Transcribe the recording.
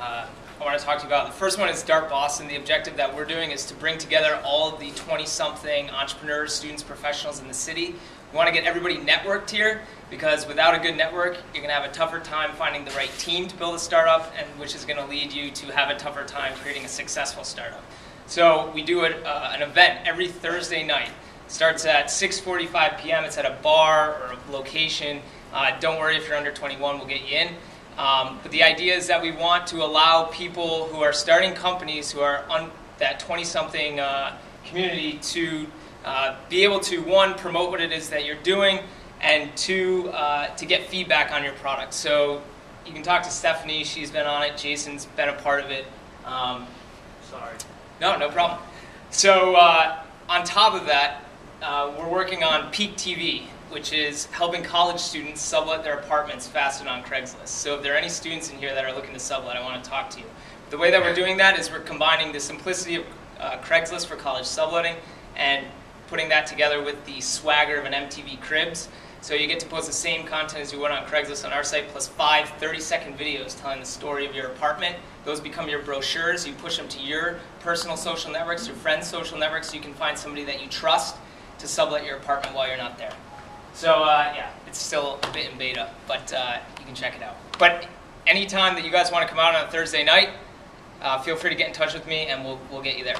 uh, I want to talk to you about. The first one is DartBoston. The objective that we're doing is to bring together all of the 20-something entrepreneurs, students, professionals in the city. We want to get everybody networked here because without a good network, you're going to have a tougher time finding the right team to build a startup, and which is going to lead you to have a tougher time creating a successful startup. So we do a, uh, an event every Thursday night. It starts at 6:45 p.m. It's at a bar or a location. Uh, don't worry if you're under 21, we'll get you in. Um, but the idea is that we want to allow people who are starting companies who are on that 20-something uh, community to uh, be able to one promote what it is that you're doing, and two uh, to get feedback on your product. So you can talk to Stephanie; she's been on it. Jason's been a part of it. Um, sorry. No, no problem. So uh, on top of that, uh, we're working on Pique TV, which is helping college students sublet their apartments faster on Craigslist. So if there are any students in here that are looking to sublet, I want to talk to you. The way that we're doing that is we're combining the simplicity of uh, Craigslist for college subletting and putting that together with the swagger of an MTV Cribs. So you get to post the same content as you would on Craigslist on our site, plus five 30-second videos telling the story of your apartment. Those become your brochures. You push them to your personal social networks, your friends' social networks, so you can find somebody that you trust to sublet your apartment while you're not there. So uh, yeah, it's still a bit in beta, but uh, you can check it out. But anytime that you guys want to come out on a Thursday night, uh, feel free to get in touch with me and we'll, we'll get you there.